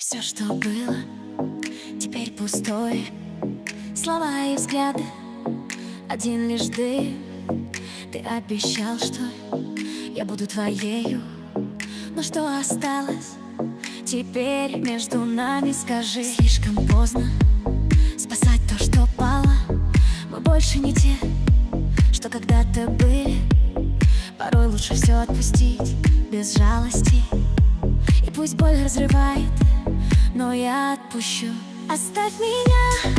Все, что было, теперь пустое Слова и взгляды, один лишь дым. Ты обещал, что я буду твоею. Но что осталось теперь между нами, скажи. Слишком поздно спасать то, что пало. Мы больше не те, что когда-то были. Порой лучше все отпустить без жалости пусть боль разрывает но я отпущу. Оставь меня,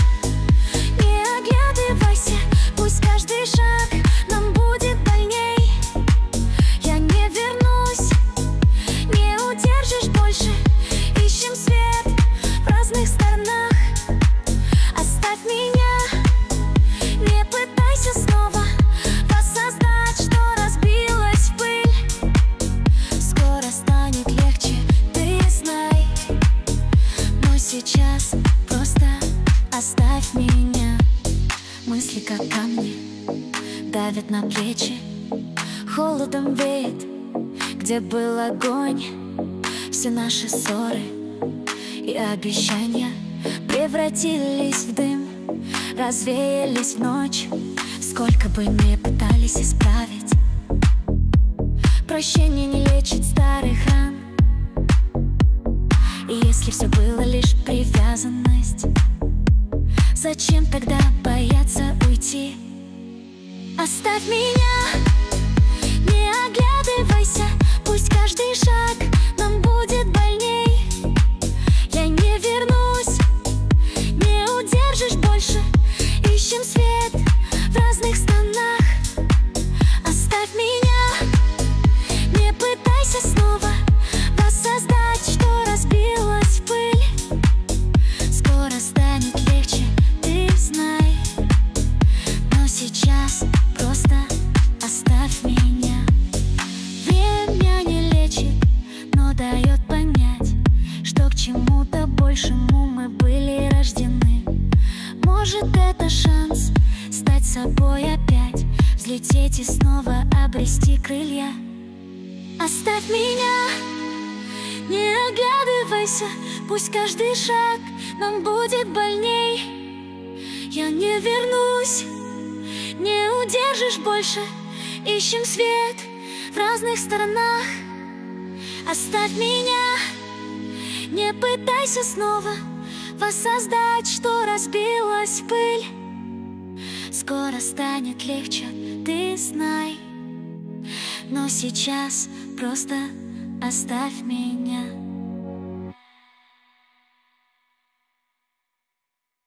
не оглядывайся Пусть каждый шаг нам будет больней. Я не вернусь, не удержишь больше. Ищем свет в разных сторонах. Оставь меня, не пытайся снова Воссоздать, что разбилось в пыль. Скоро станет легче, камни давят на плечи. Холодом веет, где был огонь. Все наши ссоры и обещания Превратились в дым, развеялись в ночь. Сколько бы мы пытались исправить Прощение не лечит старых ран. И если все было лишь привязанность Зачем тогда бояться? Оставь меня, собой опять. Взлететь и снова обрести крылья. Оставь меня, не оглядывайся. Пусть каждый шаг нам будет больней. Я не вернусь, не удержишь больше. Ищем свет в разных сторонах. Оставь меня, не пытайся снова Воссоздать, что разбилась пыль Скоро станет легче, ты знай. Но сейчас просто оставь меня